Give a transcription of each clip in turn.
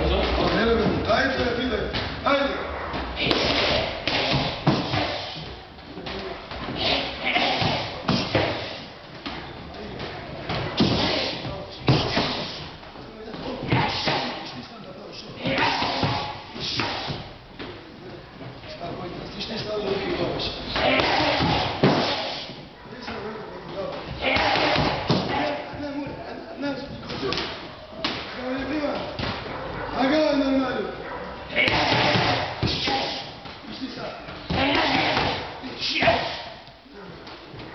Also,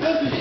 Hallelujah.